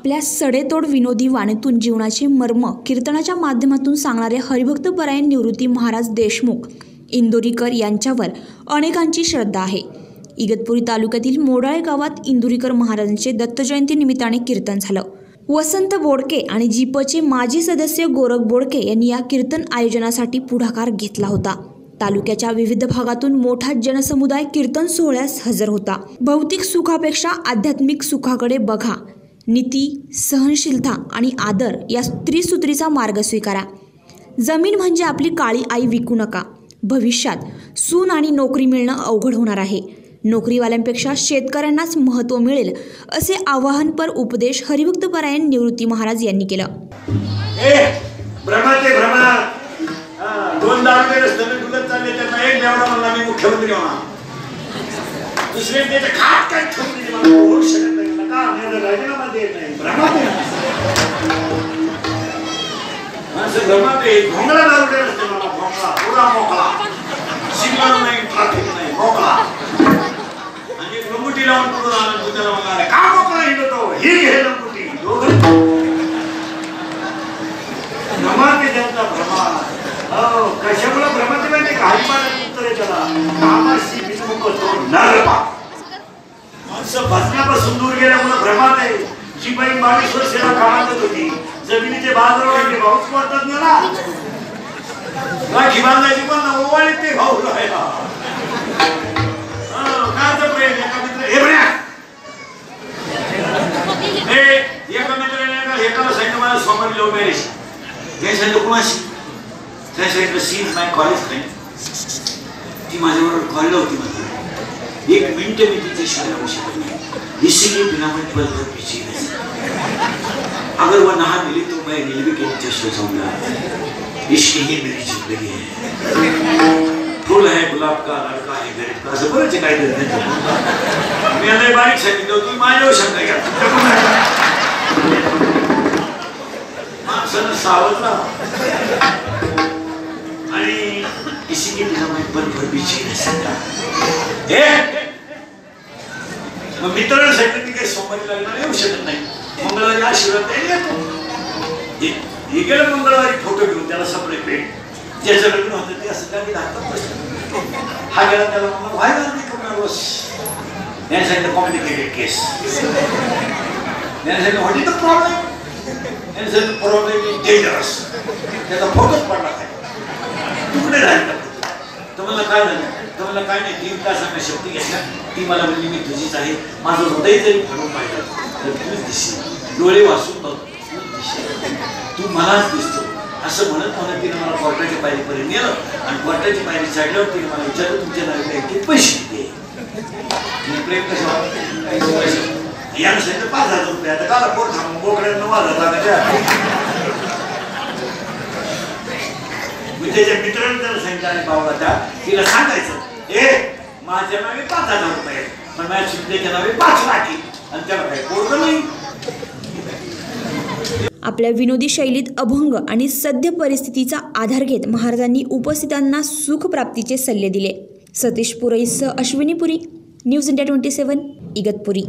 आपल्या सडेतोड विनोदी वाणीतून जीवनाचे मर्म कीर्तनाच्या माध्यमातून सांगणारे हरिभक्त परायण निवृत्ती महाराज देशमुख इंदोरीकर यांच्यावर अनेकांची श्रद्धा आहे. इगतपुरी तालुक्यातील मोडाळे गावात इंदुरीकर महाराजांचे दत्तजयंती निमित्ताने कीर्तन झालं. वसंत बोडके आणि जीपचे माजी सदस्य गोरख बोडके यांनी या कीर्तन आयोजनासाठी पुढाकार घेतला होता. तालुक्याच्या विविध भागातून मोठा जनसमुदाय कीर्तन सोहळ्यास हजर होता. भौतिक सुखापेक्षा आध्यात्मिक सुखाकडे बघा. नीती सहनशीलता आणि आदर या त्रिसूत्रीचा मार्ग स्वीकारा. जमीन म्हणजे आपली काळी आई विकू नका. भविष्यात सून आणि नोकरी मिळणं अवघड होणार आहे. नोकरीवाल्यांपेक्षा शेतकऱ्यांनाच महत्त्व मिळेल असे आवाहनपर उपदेश हरिभक्तपरायण निवृत्ती महाराज यांनी केलं. भ्रमाचे दोन चालले त्यांना एक मुख्यमंत्री त्याचे मला होऊ शकत नाही. दारुडे मला भोंगला पुरा मोकळा. सिग्नल नाही ट्रॅफिक नाही मोकळा. आणि लंगुटी लावून पुढे आला त्याला म्हणणार का मोकळा हिंडतो? ही घे लंगुटी. दोघं. भ्रमाते जनता भ्रमा हो कशामुळे भ्रमाते माहिती काही पाण्यात उत्तर आहे त्याला. कामाशी बिनमुख तो नरपा असं भजनापासून दूर गेल्यामुळे भ्रमात आहे. शिपाई बाई बावीस वर्षाला कामातच होती. जमिनीचे बाजार वाढले भाऊच वाढतात ना राखी बांधायची पण ओवाळी ते भाऊ राहिला. काय तर प्रेम एका मित्र हे बऱ्या हे एका मित्राने एका एकाला सांगितलं मला सोमवारी लव्ह मॅरेज त्या सांगितलं कुणाशी त्या सांगितलं सी माय कॉलेज फ्रेंड ती माझ्याबरोबर कॉलेजला होती एक मिनिट मी राहू शकत नाही इसीलिए बिना मैं ट्वेल्थ तक पीछे अगर वो नहा मिली तो मैं रेलवे के नीचे सो जाऊँगा इश्क ही मेरी ज़िंदगी है फूल है गुलाब का लड़का है गरीब का असं बरंच काय मी लय बारीक सांगितलं होतं माझ्यावर शंका घ्या माणसानं सावरला आणि इसी के बिना मैं पल भर भी जी नहीं सकता हे मग मित्रांसाठी मी काही सोमवारी लागणार येऊ शकत नाही. मंगळवारी आशीर्वाद द्यायला येतो. हे- गेलं मंगळवारी फोटो घेऊन त्याला सपरे पेट ज्याचं लग्न होतं ते असं काही दाखवत बसलं हा गेला त्याला म्हणला व्हाय नाही करू बस यांच्यासाठी कॉम्प्लिकेटेड केस यांच्यासाठी सांगितलं व्हॉट इज द प्रॉब्लेम यांच्यासाठी प्रॉब्लेम इज डेंजरस त्याचा फोटोच पडला काय तुकडे राहिला? तर म्हणलं काय झालं तर म्हणलं काय नाही तीन तासांना शक्ती घेतल्या ती मला म्हणली मी तुझीच आहे. माझं हृदय जरी फाडून पाहिलं तर तूच दिसशील डोळे वाचून बघ तूच दिसशील तू मलाच दिसतो. असं म्हणत म्हणत तिने मला कोर्टाची पायरीपर्यंत नेलं. आणि कोर्टाची पायरी चढल्यावर तिने मला विचारलं तुमच्या नावे बँकेत पैसे दे प्रेम कसं यानं सांगितलं पाच हजार रुपये. आता का कोण थांबून बोकड्या नऊ हजार लागायच्या मी त्याच्या मित्राने त्याला सांगितलं आणि भावाला त्या तिला सांगायचं ए माझ्या नावे पाच हजार रुपये पण माझ्या शिंदेच्या नावे पाच लाखी. आणि त्याला काही पोरग नाही. आपल्या विनोदी शैलीत अभंग आणि सद्य परिस्थितीचा आधार घेत महाराजांनी उपस्थितांना सुखप्राप्तीचे सल्ले दिले. Satish पुरईसह Ashwini Puri news India twenty seven Igatpuri.